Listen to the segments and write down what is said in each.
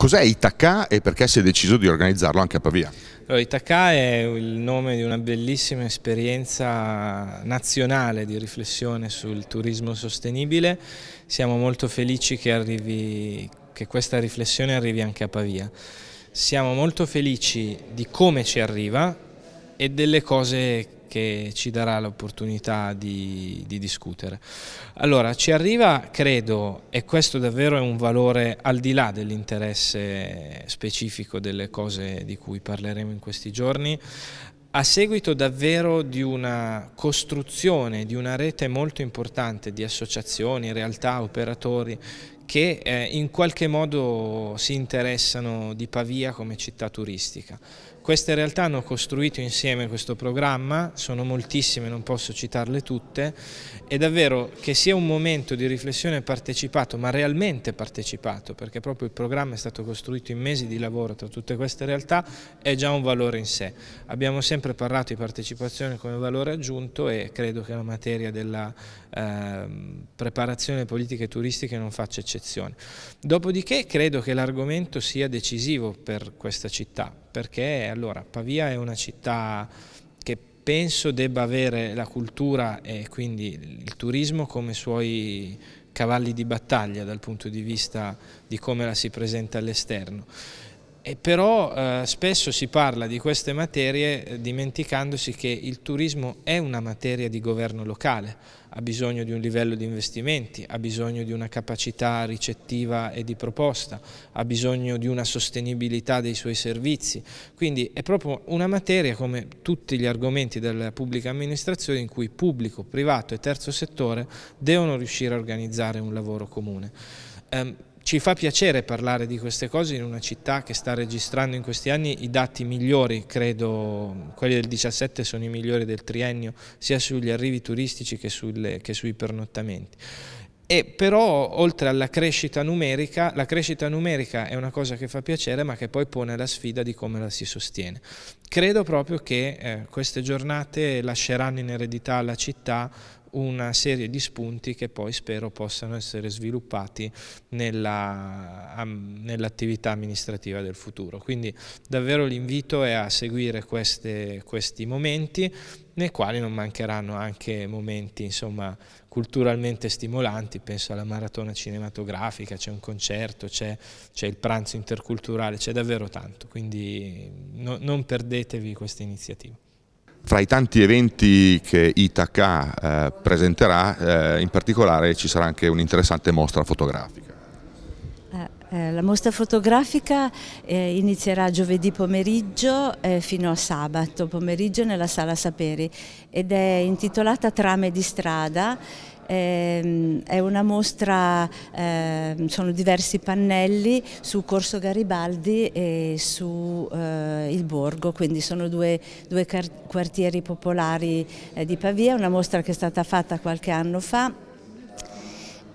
Cos'è Itaca e perché si è deciso di organizzarlo anche a Pavia? Allora, Itaca è il nome di una bellissima esperienza nazionale di riflessione sul turismo sostenibile. Siamo molto felici che, arrivi, che questa riflessione arrivi anche a Pavia. Siamo molto felici di come ci arriva e delle cose che ci darà l'opportunità di, di, discutere. Allora, ci arriva, credo, e questo davvero è un valore al di là dell'interesse specifico delle cose di cui parleremo in questi giorni, a seguito davvero di una costruzione di una rete molto importante di associazioni, realtà, operatori che eh, in qualche modo si interessano di Pavia come città turistica. Queste realtà hanno costruito insieme questo programma, sono moltissime, non posso citarle tutte, è davvero che sia un momento di riflessione partecipato, ma realmente partecipato, perché proprio il programma è stato costruito in mesi di lavoro tra tutte queste realtà, è già un valore in sé. Abbiamo sempre parlato di partecipazione come valore aggiunto e credo che la materia della eh, preparazione politiche turistiche non faccia eccezione. Dopodiché credo che l'argomento sia decisivo per questa città, perché allora Pavia è una città che penso debba avere la cultura e quindi il turismo come suoi cavalli di battaglia dal punto di vista di come la si presenta all'esterno. E però eh, spesso si parla di queste materie eh, dimenticandosi che il turismo è una materia di governo locale, ha bisogno di un livello di investimenti, ha bisogno di una capacità ricettiva e di proposta, ha bisogno di una sostenibilità dei suoi servizi, quindi è proprio una materia come tutti gli argomenti della pubblica amministrazione in cui pubblico, privato e terzo settore devono riuscire a organizzare un lavoro comune. Um, ci fa piacere parlare di queste cose in una città che sta registrando in questi anni i dati migliori, credo quelli del 17 sono i migliori del triennio, sia sugli arrivi turistici che, sulle, che sui pernottamenti. E però oltre alla crescita numerica, la crescita numerica è una cosa che fa piacere ma che poi pone la sfida di come la si sostiene. Credo proprio che eh, queste giornate lasceranno in eredità alla città una serie di spunti che poi spero possano essere sviluppati nell'attività nell amministrativa del futuro. Quindi davvero l'invito è a seguire queste, questi momenti nei quali non mancheranno anche momenti insomma, culturalmente stimolanti, penso alla maratona cinematografica, c'è un concerto, c'è il pranzo interculturale, c'è davvero tanto, quindi no, non perdetevi questa iniziativa. Fra i tanti eventi che Itaca eh, presenterà, eh, in particolare ci sarà anche un'interessante mostra fotografica. Eh, eh la mostra fotografica eh, inizierà giovedì pomeriggio fino a sabato pomeriggio nella Sala Saperi ed è intitolata Trame di strada è una mostra, ehm, sono diversi pannelli su Corso Garibaldi e su eh, Il Borgo, quindi sono due, due quartieri popolari eh, di Pavia, una mostra che è stata fatta qualche anno fa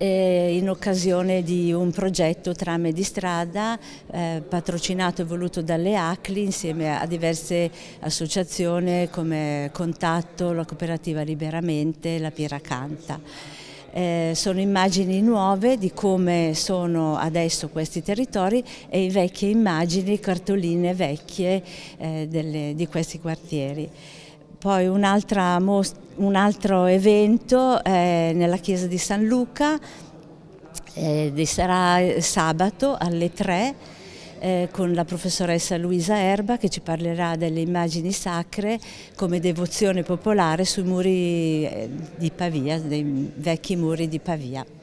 in occasione di un progetto trame di strada eh, patrocinato e voluto dalle ACLI insieme a diverse associazioni come Contatto, la Cooperativa Liberamente la Piracanta. Eh, sono immagini nuove di come sono adesso questi territori e vecchie immagini, cartoline vecchie eh, delle, di questi quartieri. Poi un, un altro evento è nella chiesa di San Luca, eh, sarà sabato alle 3 eh, con la professoressa Luisa Erba che ci parlerà delle immagini sacre come devozione popolare sui muri eh, di Pavia, dei vecchi muri di Pavia.